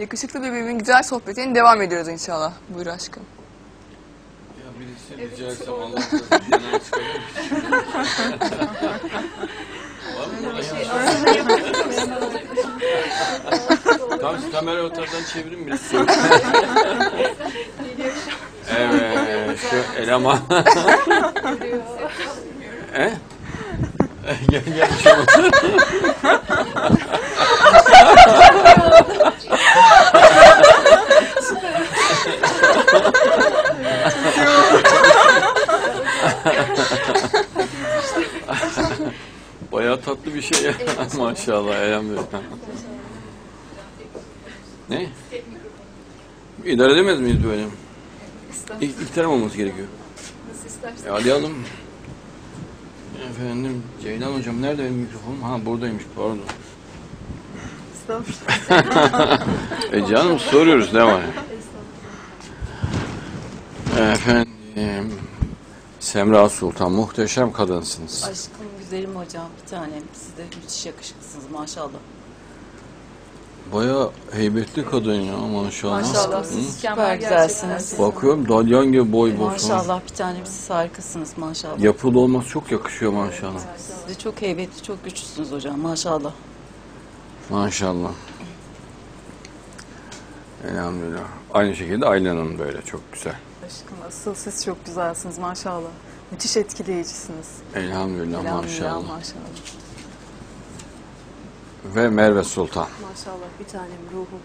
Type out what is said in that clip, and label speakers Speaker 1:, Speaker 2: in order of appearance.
Speaker 1: Yakışıklı bebeğimin güzel sohbetine devam ediyoruz inşallah. Buyur aşkım.
Speaker 2: Ya birisi rica etsem Allah'tan genel çıkarır Var mı? Tamam siz kamerayı o taraftan çevirin biraz. evet, şu eleman. He? gel gel bir Bayağı tatlı bir şey ya. Maşallah elhamdülillah. Ne? İdare edemez miyiz böyle? İlk, ilk taraf olması gerekiyor. E, arayalım. Efendim Ceylan hocam nerede benim mikrofonum? Ha buradaymış pardon. e canım soruyoruz ne var? Efendim Semra Sultan muhteşem kadınsınız.
Speaker 3: Aşkım güzelim hocam bir tanem. Siz de müthiş yakışıklısınız maşallah.
Speaker 2: Bayağı heybetli kadın ya maşallah.
Speaker 3: Maşallah
Speaker 2: Hı?
Speaker 3: siz süper güzelsiniz.
Speaker 2: Bakıyorum dalyan gibi boy bosun.
Speaker 3: Maşallah bir tanem siz harikasınız maşallah.
Speaker 2: Yapılı olması çok yakışıyor maşallah.
Speaker 3: Siz de çok heybetli çok güçlüsünüz hocam maşallah.
Speaker 2: Maşallah. Elhamdülillah. Aynı şekilde Aylan Hanım böyle çok güzel.
Speaker 4: Aşkım asıl siz çok güzelsiniz maşallah. Müthiş etkileyicisiniz.
Speaker 2: Elhamdülillah,
Speaker 4: Elhamdülillah
Speaker 2: maşallah.
Speaker 4: maşallah.
Speaker 2: Ve Merve Sultan.
Speaker 4: Maşallah bir tanem ruhum.